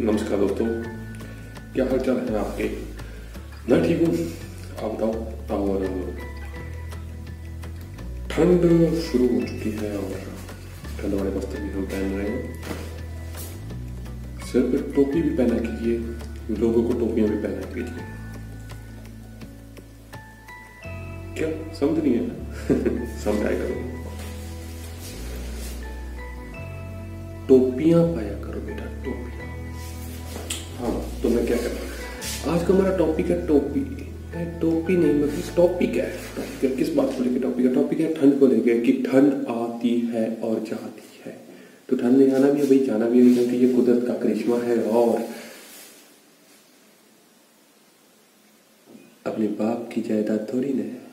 नमस्कार दोस्तों क्या हाल चाल है आपके मैं ठीक हूँ आप बताओ और ठंड शुरू हो चुकी है और ठंड वाले वस्त्र भी हम पहन रहे हैं सिर पर टोपी भी पहना कीजिए लोगों को टोपियाँ भी पहना कीजिए क्या समझ नहीं है समझ आएगा तो टोपियाँ पाया करो बेटा क्या करना आज का हमारा टॉपिक है टोपी। टोपी नहीं मतलब टॉपिक है। टॉपिक है, किस बात को लेकर टॉपिक है? टॉपिक है ठंड को लेकर कि ठंड आती है और जाती है। तो ठंड में आना भी है भाई, जाना भी है। क्योंकि ये कुदरत का करिश्मा है और अपने बाप की जायदाद थोड़ी ना है।